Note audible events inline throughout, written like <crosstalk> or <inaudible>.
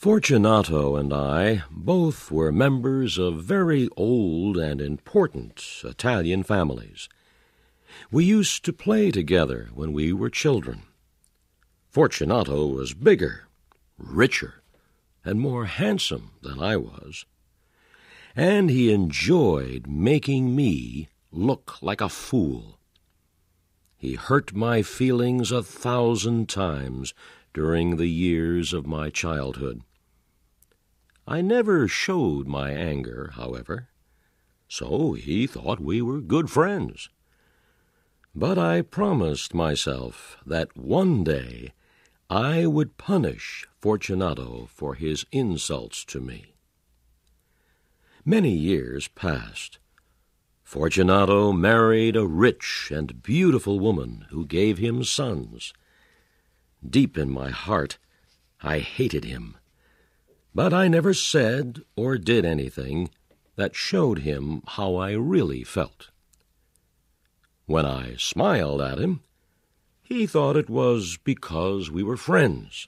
Fortunato and I both were members of very old and important Italian families. We used to play together when we were children. Fortunato was bigger, richer, and more handsome than I was. And he enjoyed making me look like a fool. He hurt my feelings a thousand times during the years of my childhood. I never showed my anger, however, so he thought we were good friends. But I promised myself that one day I would punish Fortunato for his insults to me. Many years passed. Fortunato married a rich and beautiful woman who gave him sons. Deep in my heart, I hated him but I never said or did anything that showed him how I really felt. When I smiled at him, he thought it was because we were friends.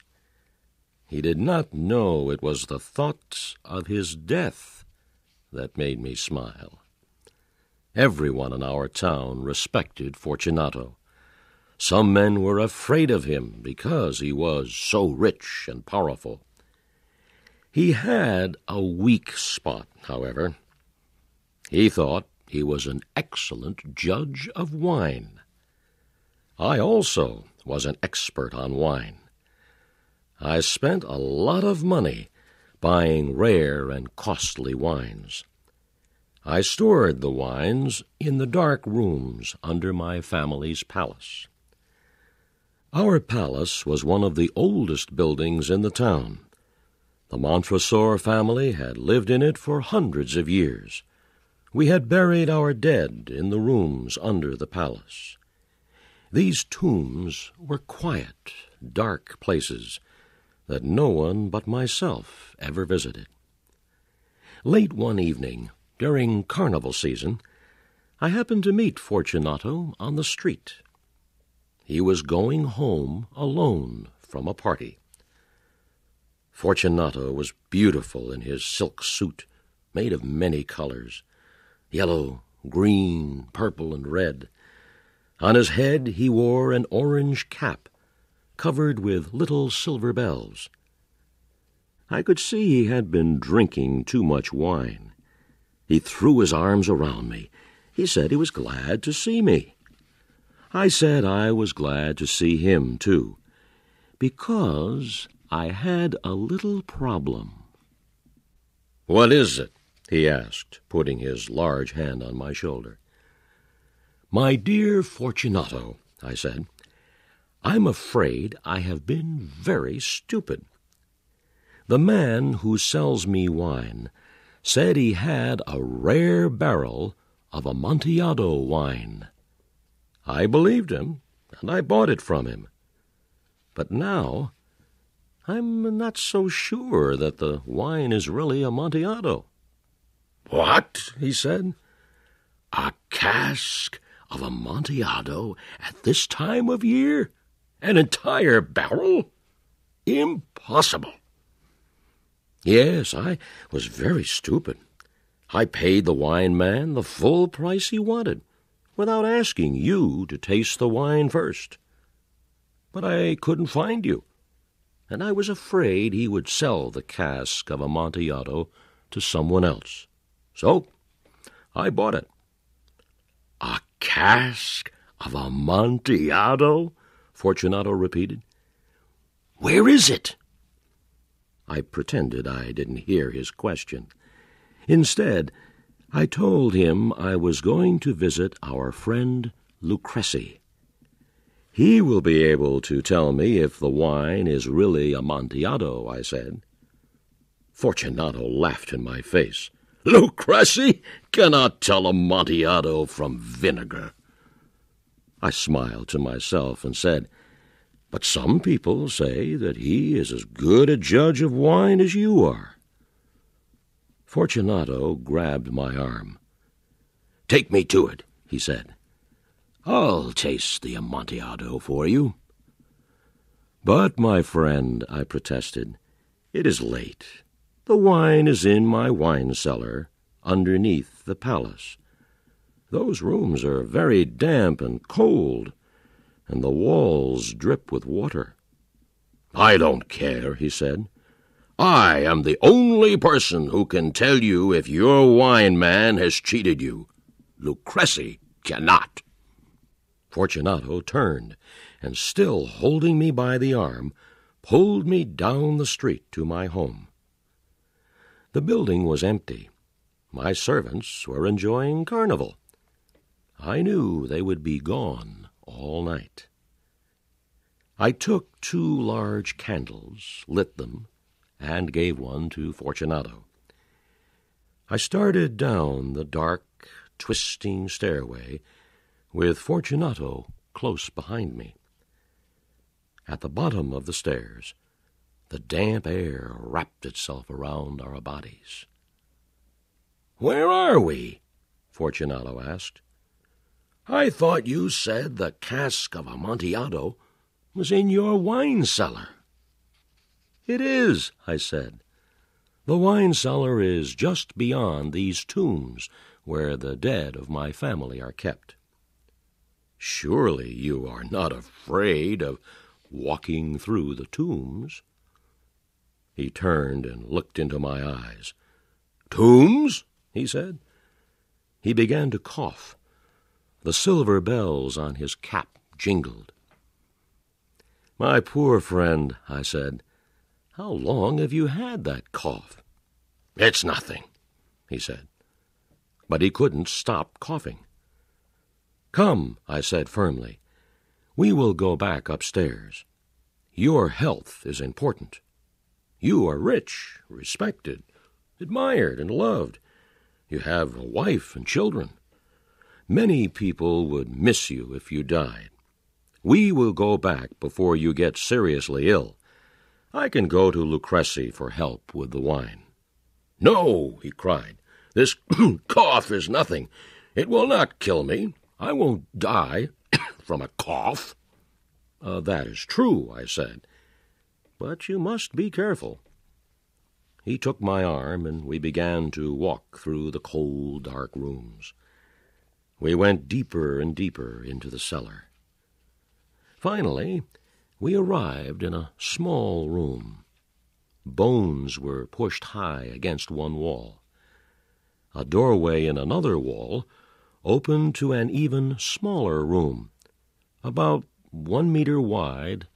He did not know it was the thought of his death that made me smile. Everyone in our town respected Fortunato. Some men were afraid of him because he was so rich and powerful. He had a weak spot, however. He thought he was an excellent judge of wine. I also was an expert on wine. I spent a lot of money buying rare and costly wines. I stored the wines in the dark rooms under my family's palace. Our palace was one of the oldest buildings in the town. The Montresor family had lived in it for hundreds of years. We had buried our dead in the rooms under the palace. These tombs were quiet, dark places that no one but myself ever visited. Late one evening, during carnival season, I happened to meet Fortunato on the street. He was going home alone from a party. Fortunato was beautiful in his silk suit, made of many colors yellow, green, purple, and red. On his head he wore an orange cap covered with little silver bells. I could see he had been drinking too much wine. He threw his arms around me. He said he was glad to see me. I said I was glad to see him, too, because I had a little problem. What is it? he asked, putting his large hand on my shoulder. My dear Fortunato, I said, I'm afraid I have been very stupid. The man who sells me wine said he had a rare barrel of Amontillado wine. I believed him, and I bought it from him. But now I'm not so sure that the wine is really Amontillado. What? he said. A cask of Amontillado at this time of year? An entire barrel? Impossible. Yes, I was very stupid. I paid the wine man the full price he wanted, without asking you to taste the wine first. But I couldn't find you and I was afraid he would sell the cask of Amontillado to someone else. So I bought it. A cask of Amontillado? Fortunato repeated. Where is it? I pretended I didn't hear his question. Instead, I told him I was going to visit our friend Luchresi. He will be able to tell me if the wine is really Amontillado, I said. Fortunato laughed in my face. Luchresi cannot tell Amontillado from vinegar. I smiled to myself and said, But some people say that he is as good a judge of wine as you are. Fortunato grabbed my arm. Take me to it, he said. I'll taste the Amontillado for you. But, my friend, I protested, it is late. The wine is in my wine cellar, underneath the palace. Those rooms are very damp and cold, and the walls drip with water. I don't care, he said. I am the only person who can tell you if your wine man has cheated you. Luchresi cannot. Fortunato turned, and still holding me by the arm, pulled me down the street to my home. The building was empty. My servants were enjoying carnival. I knew they would be gone all night. I took two large candles, lit them, and gave one to Fortunato. I started down the dark, twisting stairway with Fortunato close behind me. At the bottom of the stairs, the damp air wrapped itself around our bodies. Where are we? Fortunato asked. I thought you said the cask of Amontillado was in your wine cellar. It is, I said. The wine cellar is just beyond these tombs where the dead of my family are kept. Surely you are not afraid of walking through the tombs? He turned and looked into my eyes. Tombs? he said. He began to cough. The silver bells on his cap jingled. My poor friend, I said, how long have you had that cough? It's nothing, he said. But he couldn't stop coughing. Come, I said firmly. We will go back upstairs. Your health is important. You are rich, respected, admired, and loved. You have a wife and children. Many people would miss you if you died. We will go back before you get seriously ill. I can go to Luchresi for help with the wine. No, he cried. This <clears throat> cough is nothing. It will not kill me. I won't die <clears throat> from a cough. Uh, that is true, I said. But you must be careful. He took my arm, and we began to walk through the cold, dark rooms. We went deeper and deeper into the cellar. Finally, we arrived in a small room. Bones were pushed high against one wall. A doorway in another wall opened to an even smaller room, about one meter wide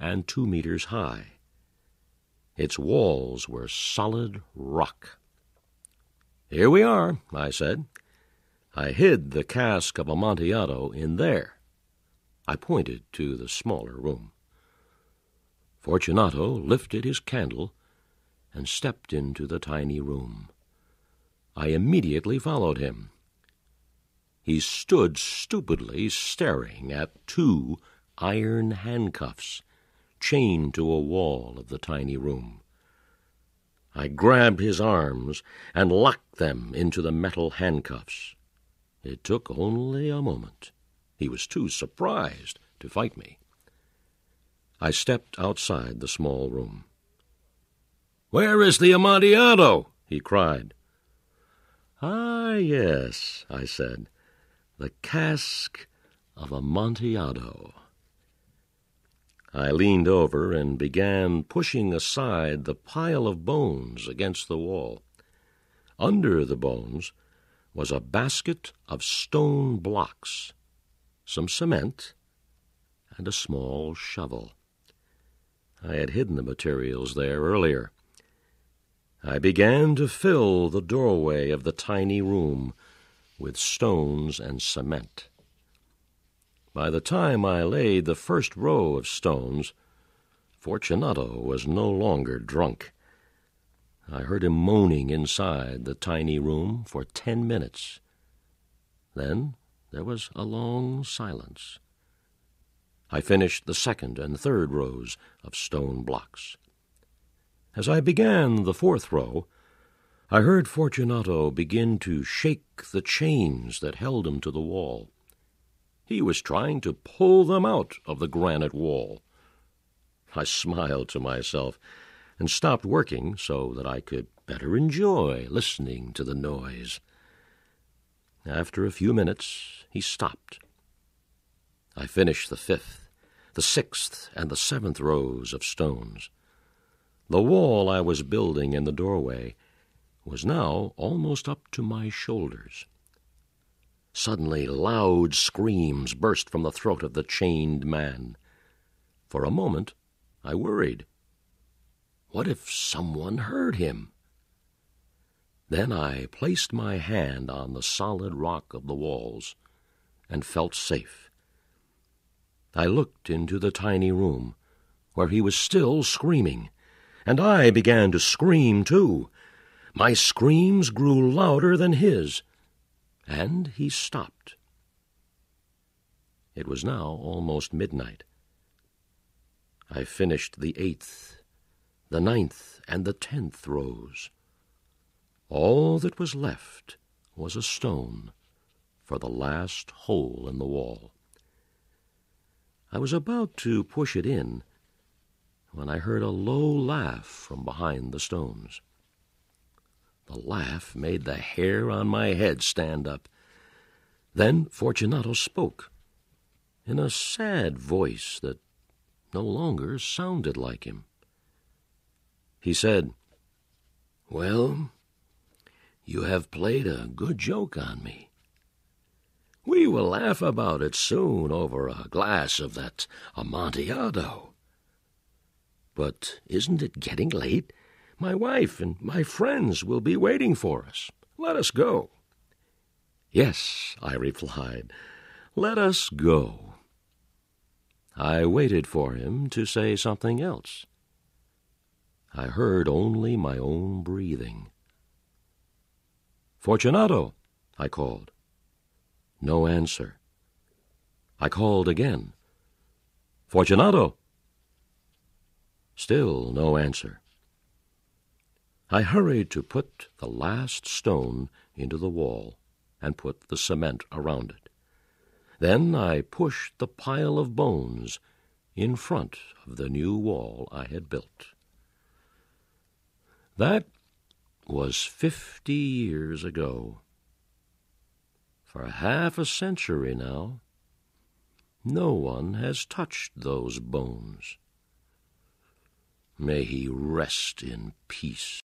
and two meters high. Its walls were solid rock. Here we are, I said. I hid the cask of Amontillado in there. I pointed to the smaller room. Fortunato lifted his candle and stepped into the tiny room. I immediately followed him. He stood stupidly staring at two iron handcuffs chained to a wall of the tiny room. I grabbed his arms and locked them into the metal handcuffs. It took only a moment. He was too surprised to fight me. I stepped outside the small room. Where is the Amontillado? he cried. Ah, yes, I said the cask of Amontillado. I leaned over and began pushing aside the pile of bones against the wall. Under the bones was a basket of stone blocks, some cement, and a small shovel. I had hidden the materials there earlier. I began to fill the doorway of the tiny room with stones and cement. By the time I laid the first row of stones, Fortunato was no longer drunk. I heard him moaning inside the tiny room for ten minutes. Then there was a long silence. I finished the second and third rows of stone blocks. As I began the fourth row, I heard Fortunato begin to shake the chains that held him to the wall. He was trying to pull them out of the granite wall. I smiled to myself and stopped working so that I could better enjoy listening to the noise. After a few minutes, he stopped. I finished the fifth, the sixth, and the seventh rows of stones. The wall I was building in the doorway was now almost up to my shoulders. Suddenly, loud screams burst from the throat of the chained man. For a moment, I worried. What if someone heard him? Then I placed my hand on the solid rock of the walls and felt safe. I looked into the tiny room where he was still screaming, and I began to scream too. My screams grew louder than his, and he stopped. It was now almost midnight. I finished the eighth, the ninth, and the tenth rows. All that was left was a stone for the last hole in the wall. I was about to push it in when I heard a low laugh from behind the stones. The laugh made the hair on my head stand up. Then Fortunato spoke in a sad voice that no longer sounded like him. He said, Well, you have played a good joke on me. We will laugh about it soon over a glass of that Amontillado. But isn't it getting late? My wife and my friends will be waiting for us. Let us go. Yes, I replied, let us go. I waited for him to say something else. I heard only my own breathing. Fortunato, I called. No answer. I called again. Fortunato. Still no answer. I hurried to put the last stone into the wall and put the cement around it. Then I pushed the pile of bones in front of the new wall I had built. That was fifty years ago. For half a century now, no one has touched those bones. May he rest in peace.